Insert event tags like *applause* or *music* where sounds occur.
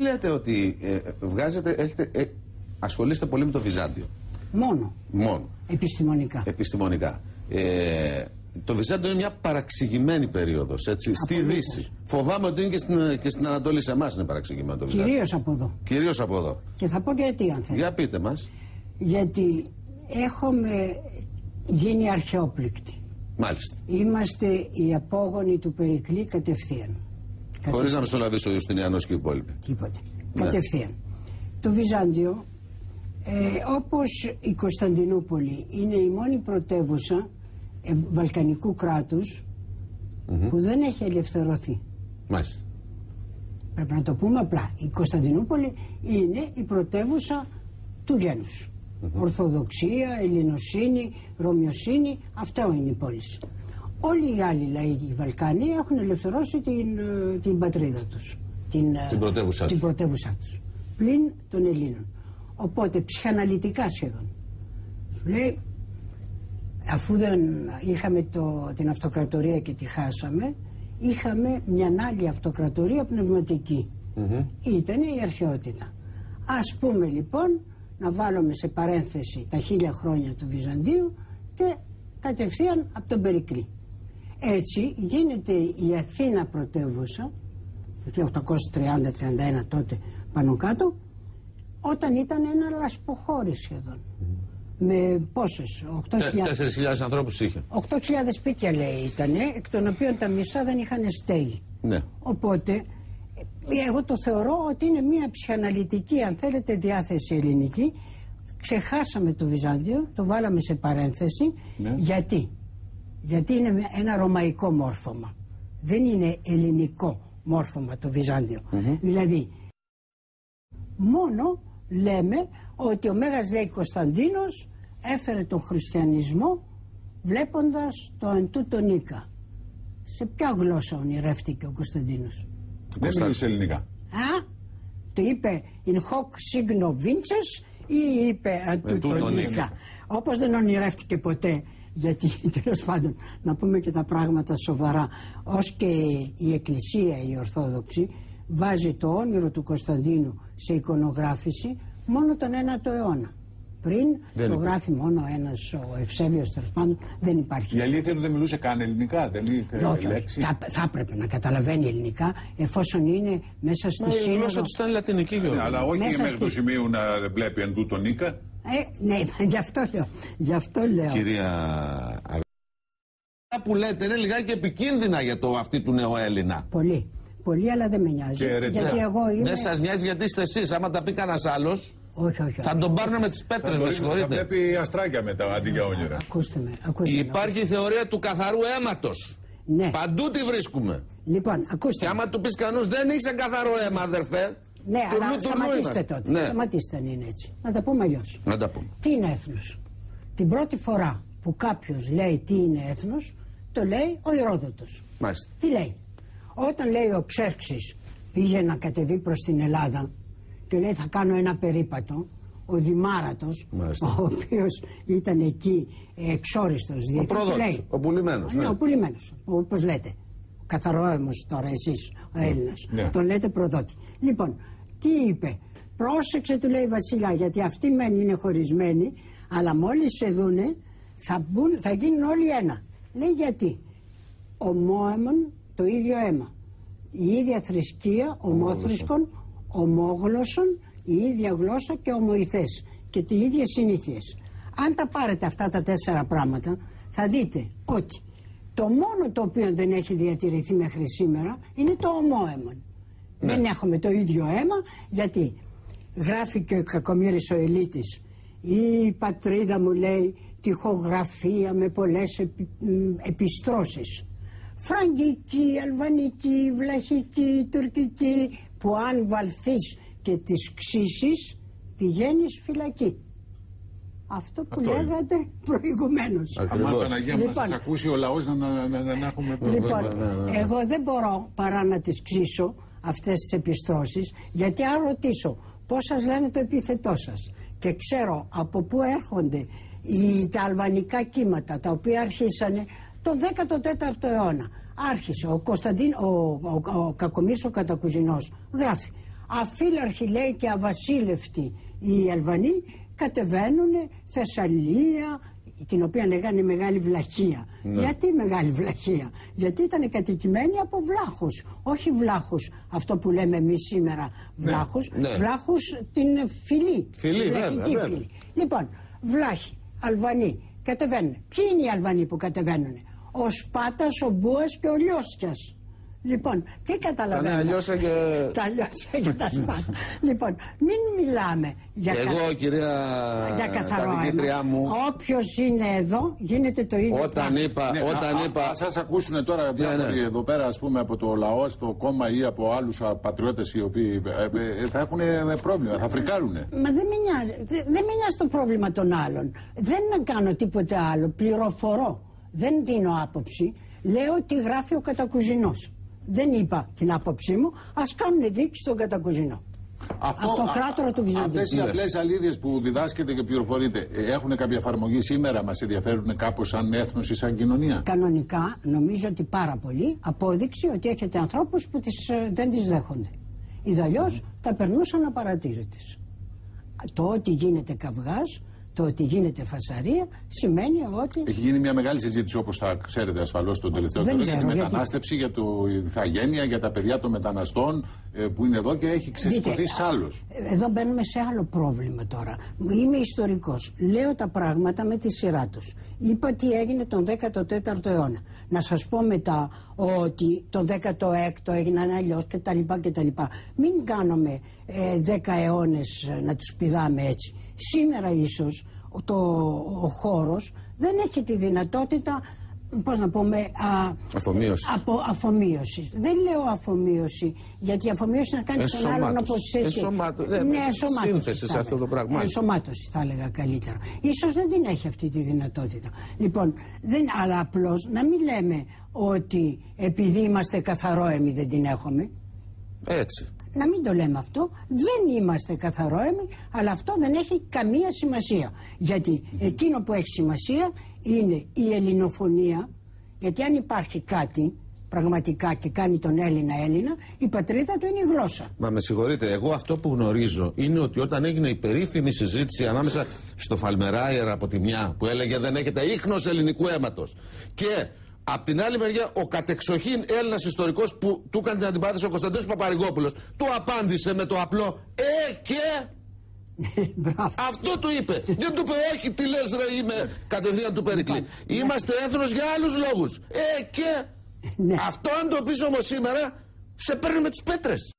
Λέτε ότι ε, βγάζετε, έχετε, ε, ασχολείστε πολύ με το Βυζάντιο. Μόνο. Μόνο. Επιστημονικά. Επιστημονικά. Ε, το Βυζάντιο είναι μια παραξηγημένη περίοδος. Στη Απολύτως. Δύση. Φοβάμαι ότι είναι και στην, και στην Ανατολή σε εμάς είναι παραξηγημένο το Βυζάντιο. Κυρίως από εδώ. Κυρίως από εδώ. Και θα πω και γιατί αν θέλει. Για πείτε μας. Γιατί έχουμε γίνει αρχαιόπληκτοι. Μάλιστα. Είμαστε οι απόγονοι του Περικλή κατευθείαν. Χωρίς να μεσολαβήσει ο Ιουστινιανό και οι υπόλοιποι. Τίποτε. Ναι. Κατευθείαν. Το Βυζάντιο, ε, όπως η Κωνσταντινούπολη, είναι η μόνη πρωτεύουσα ε, βαλκανικού κράτους που δεν έχει ελευθερωθεί. Μάλιστα. Πρέπει να το πούμε απλά. Η Κωνσταντινούπολη είναι η πρωτεύουσα του γένους. Ορθοδοξία, Ελληνοσύνη, Ρωμιοσύνη, αυτό είναι η πόλη. Όλοι οι άλλοι λαοί, οι Βαλκάνοι, έχουν ελευθερώσει την, ε, την πατρίδα τους. Την, ε, Την πρωτεύουσά την τους. πρωτεύουσά τους. Πλην των Ελλήνων. Οπότε ψυχαναλυτικά σχεδόν. Σου λέει, αφού δεν είχαμε το, την αυτοκρατορία και τη χάσαμε, είχαμε μια άλλη αυτοκρατορία πνευματική. Ήταν η αρχαιότητα. Ας πούμε λοιπόν να βάλουμε σε παρένθεση τα χίλια χρόνια του Βυζαντίου και κατευθείαν από τον Περικλή. Έτσι γίνεται η Αθήνα πρωτεύουσα, το 830-31 τότε πάνω κάτω, όταν ήταν ένα λασποχώρι σχεδόν. Με πόσες, 8.000 4.000 ανθρώπους είχε. 8.000 σπίτια λέει ήταν, εκ των οποίων τα μισά δεν είχαν στέγη. Ναι. Οπότε, ε, εγώ το θεωρώ ότι είναι μια ψυχαναλυτική, αν θέλετε, διάθεση ελληνική. Ξεχάσαμε το Βυζάντιο, το βάλαμε σε παρένθεση. Ναι. Γιατί; Γιατί είναι με- ένα ρωμαϊκό μόρφωμα. Δεν είναι ελληνικό μόρφωμα το βυζαντιο Δηλαδή, μόνο λέμε ότι ο Μέγας λέει Κωνσταντίνος έφερε τον χριστιανισμό βλέποντας το εν τούτο Νίκα. Σε ποια γλώσσα ονειρεύτηκε ο Κωνσταντίνος; Δεν μιλούσε ελληνικά. Α, το είπε in hoc signo vinces ή είπε εν τούτο τούτο Νίκα. Νίκα. Όπως δεν ονειρεύτηκε ποτέ γιατί *laughs* τέλος πάντων να πούμε και τα πράγματα σοβαρά ως και η Εκκλησία η Ορθόδοξη βάζει το όνειρο του Κωνσταντίνου σε εικονογράφηση μόνο τον 9ο αιώνα. Πριν Δεν το υπάρχει. γράφει μόνο ένας ο Ευσέβιος τέλος πάντων δεν υπάρχει. Η αλήθεια είναι ότι δεν μιλούσε καν ελληνικά. Δεν είχε Όχι, όχι. λέξη. Θα, θα έπρεπε να καταλαβαίνει ελληνικά εφόσον είναι μέσα στη Μα η σύνοδο. γλώσσα του ήταν λατινική, Γιώργο. Ναι, αλλά όχι Μέσα μέχρι στη- του σημείου να βλέπει εν τούτο Νίκα. Ε, ναι, γι' αυτό λέω. Γι' αυτό λέω. Κυρία Αλ- Αυτά που λέτε είναι λιγάκι επικίνδυνα για το αυτή του νεοέλληνα. Πολύ. Πολύ, αλλά δεν με νοιάζει. Και αιρετικά. γιατί εγώ είμαι. Δεν σας νοιάζει γιατί είστε εσείς. Άμα τα πει κανένας άλλος, Όχι, όχι. θα όχι. τον πάρουν με τις πέτρες, Θα, με μπορεί- θα συγχωρείτε. βλέπει αστράκια μετά αντί για όνειρα. Ακούστε με. Ακούστε με. Υπάρχει η θεωρία του καθαρού αίματος. Ναι. Παντού τη βρίσκουμε. Λοιπόν, ακούστε. Και άμα του πεις κανένα δεν είσαι καθαρό αίμα, αδερφέ. Ναι, τουρλού, αλλά τουρλού σταματήστε είμαστε. τότε. Ναι. Σταματήστε αν είναι έτσι. Να τα πούμε αλλιώς. Να τα πούμε. Τι είναι έθνος; Την πρώτη φορά που κάποιος λέει τι είναι έθνος, το λέει ο Ηρόδοτος. Μάλιστα. Τι λέει; Όταν λέει ο Ξέρξης πήγε να κατεβεί προς την Ελλάδα και λέει θα κάνω ένα περίπατο, ο Δημάρατος, Μάλιστα. ο οποίος ήταν εκεί εξόριστος Ο διεθνής, πρόδοτος, λέει, ο πουλημένος. ναι, ο πουλημένος, όπως λέτε. Καθαρόαιμος τώρα εσείς, ο Έλληνας. Ναι. Τον λέτε προδότη. Λοιπόν, τι είπε; Πρόσεξε, του λέει η Βασιλιά, γιατί αυτοί μεν είναι χωρισμένοι, αλλά μόλις σε δούνε θα, μπουν, θα γίνουν όλοι ένα. Λέει γιατί; Ομόαιμον το ίδιο αίμα. Η ίδια θρησκεία, ομόθρησκον, ομόγλωσσον, η ίδια γλώσσα και ομοηθές. Και οι ίδιες συνήθειες. Αν τα πάρετε αυτά τα τέσσερα πράγματα, θα δείτε ότι το μόνο το οποίο δεν έχει διατηρηθεί μέχρι σήμερα είναι το ομόαιμον. Δεν έχουμε το ίδιο αίμα γιατί γράφει και ο Κακομύρης ο Ελίτης η πατρίδα μου λέει τυχογραφία με πολλές επι, μ, επιστρώσεις φραγκική, αλβανική, βλαχική, τουρκική που αν βαλθείς και τις ξύσεις πηγαίνεις φυλακή. Αυτό που Αυτό είναι. λέγατε προηγουμένως. Ακριβώς. Αμά Παναγία μας Λοιπόν. σας ακούσει ο λαός να, να, να, να, να έχουμε Λοιπόν, ναι, ναι. εγώ δεν μπορώ παρά να τις ξύσω αυτές τις επιστρώσεις γιατί αν ρωτήσω πώς σας λένε το επίθετό σας και ξέρω από πού έρχονται οι, τα αλβανικά κύματα τα οποία αρχίσανε τον 14ο αιώνα. Άρχισε ο Κωνσταντίν, ο, ο, ο Κακομύρης ο Κατακουζινός γράφει αφύλαρχοι λέει και αβασίλευτοι οι Αλβανοί κατεβαίνουν Θεσσαλία την οποία λέγανε μεγάλη βλαχία. Ναι. Γιατί μεγάλη βλαχία. Γιατί ήταν κατοικημένοι από βλάχους. Όχι βλάχους αυτό που λέμε εμείς σήμερα βλάχους. ναι. Βλάχους την φυλή. Φυλή, την βέβαια, βλαχική βέβαια. φυλή. Λοιπόν, βλάχοι, Αλβανοί κατεβαίνουν. Ποιοι είναι οι Αλβανοί που κατεβαίνουν. Ο Σπάτας, ο Μπούας και ο Λιώσκιας. Λοιπόν, τι καταλαβαίνω; Τα νέα Λιώσα και... Τα Λιώσα και τα Σπάτα. λοιπόν, μην μιλάμε για, κα- Εγώ, κυρία για καθαρό καθηγήτριά αίμα. μου, Όποιος είναι εδώ γίνεται το ίδιο όταν πράγμα. είπα, Ναι, όταν α, είπα... Α, σας ακούσουν τώρα διάφοροι ναι. εδώ πέρα, ας πούμε, από το λαό, στο κόμμα ή από άλλους α, πατριώτες οι οποίοι ε, ε, θα έχουν ε, πρόβλημα, θα φρικάρουνε. Μα δεν με νοιάζει. Δεν δεν με νοιάζει το πρόβλημα των άλλων. Δεν κάνω τίποτε άλλο. Πληροφορώ. Δεν δίνω άποψη. Λέω τι γράφει ο κατακουζινός. Δεν είπα την άποψή μου. Ας κάνουν δείξη στον κατακουζινό. Αυτοκράτορα του Βυζαντίου. Αυτές οι Ναι. απλές αλήθειες που διδάσκεται και πληροφορείτε ε, έχουν κάποια εφαρμογή σήμερα, μας ενδιαφέρουν κάπως σαν έθνος ή σαν κοινωνία; Κανονικά νομίζω ότι πάρα πολύ απόδειξη ότι έχετε ανθρώπους που τις, ε, δεν τις δέχονται. Ιδαλλιώς τα περνούσαν απαρατήρητες. Το ότι γίνεται καυγάς, το ότι γίνεται φασαρία σημαίνει ότι Έχει γίνει μια μεγάλη συζήτηση, όπως θα ξέρετε ασφαλώς τον τελευταίο Δεν καιρό, για τη ξέρω, γιατί- μετανάστευση, για το ηθαγένεια, για τα παιδιά των μεταναστών. ε, που είναι εδώ και έχει ξεσηκωθεί Δείτε, σ' άλλο. Εδώ μπαίνουμε σε άλλο πρόβλημα τώρα. Είμαι ιστορικός. Λέω τα πράγματα με τη σειρά τους. Είπα τι έγινε τον 14ο αιώνα. Να σας πω μετά ότι τον 16ο έγιναν αλλιώς κτλ. κτλ. Μην κάνουμε ε, 10 αιώνες ε, να τους πηδάμε έτσι. Σήμερα ίσως το, ο χώρος δεν έχει τη δυνατότητα πώς να πούμε α, Αφομοίωσης. από αφομοίωσης. Δεν λέω αφομοίωση, γιατί η αφομοίωση να κάνεις τον άλλον Ενσωμάτωση. όπω εσύ. Ενσωμάτω- ναι, ναι, ενσωμάτωση. σύνθεση θα σε αυτό έλεγα. το πράγμα. Ενσωμάτωση θα έλεγα καλύτερα. Ίσως δεν την έχει αυτή τη δυνατότητα. Λοιπόν, δεν, αλλά απλώς να μην λέμε ότι επειδή είμαστε καθαρόεμοι δεν την έχουμε. Έτσι. Να μην το λέμε αυτό. Δεν είμαστε καθαρόεμοι, αλλά αυτό δεν έχει καμία σημασία. Γιατί εκείνο που έχει σημασία είναι η ελληνοφωνία, γιατί αν υπάρχει κάτι πραγματικά και κάνει τον Έλληνα Έλληνα, η πατρίδα του είναι η γλώσσα. Μα με συγχωρείτε, εγώ αυτό που γνωρίζω είναι ότι όταν έγινε η περίφημη συζήτηση ανάμεσα στο Φαλμεράιερ από τη μια που έλεγε δεν έχετε ίχνος ελληνικού αίματος και απ' την άλλη μεριά ο κατεξοχήν Έλληνας ιστορικός που του έκανε την αντιπάθηση ο Κωνσταντίνος Παπαρηγόπουλος του απάντησε με το απλό «Ε και...» Μπράβο. Αυτό του είπε. Δεν του είπε όχι τι λες ρε είμαι κατευθείαν του Περικλή. Είμαστε έθνος για άλλους λόγους. Ε και... Ναι. Αυτό αν το πεις όμως σήμερα σε παίρνει με τις πέτρες.